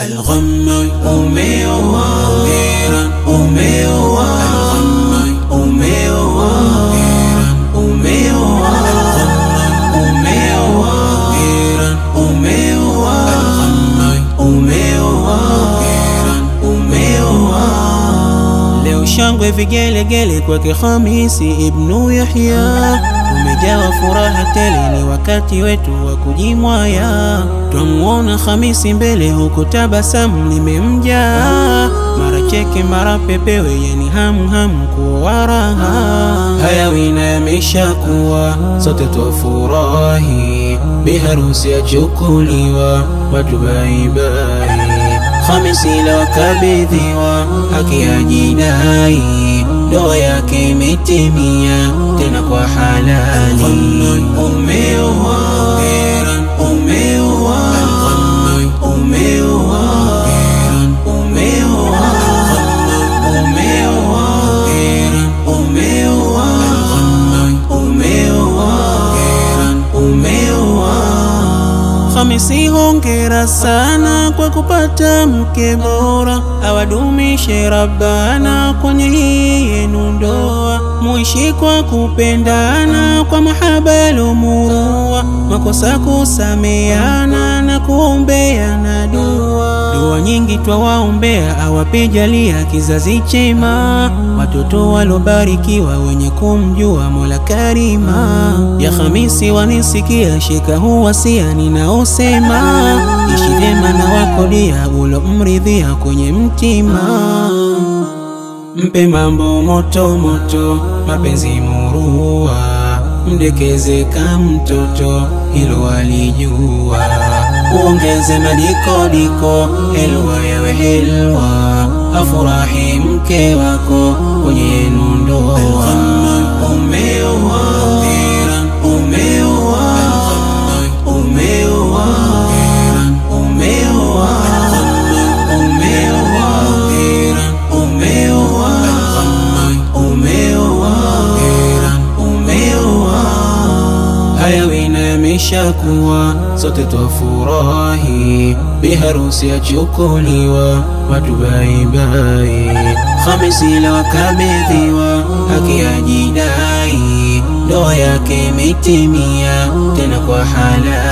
الغم أمي وغيرا أمي الغم أمي وغيرا أمي الغم أمي وغيرا أمي الغم أمي وغيرا أمي لو شangwe vigelegele kwake Khamisi ibnu Yahya tumejawa furaha tele, ni wakati wetu wa kujimwaya. Twamuona Hamisi mbele huko, tabasamu limemjaa, mara cheke mara pepewe, yani hamu hamu kuwa raha. Haya wina yameshakuwa, sote twafurahi, biharusi yachukuliwa, watu baibai Khamisi la wakabidhiwa haki ya jidai, ndoa yake imetimia tena kwa halali. Umeoa umeoa umeoa umeoa umeoa umeoa umeoa umeoa Khamisi, hongera sana kwa kupata mke bora, awadumishe Rabbana kwenye ndoa, muishi kwa kupendana kwa mahaba yalomurua, makosa kusameana na kuombeana dua. Dua nyingi twawaombea, awapijalia kizazi chema, watoto walobarikiwa wenye kumjua Mola Karima. Ya Khamisi wanisikia, shika huu wasia ninaosema, ishi vyema na wakodia ulomridhia kwenye mtima. Mpe mambo moto moto, mapenzi murua, mdekeze ka mtoto, hilo alijua. Uongeze madikodiko, helwa yawe helwa, afurahi mke wako kwenye ndoa. Wina kuwa sote twafurahi, biharusi yachukuliwa, watu baibai. Khamisi la wakabidhiwa haki ya jidai, ndoa yake imetimia tena kwa halali.